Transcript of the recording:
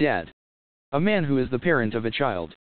Dad. A man who is the parent of a child.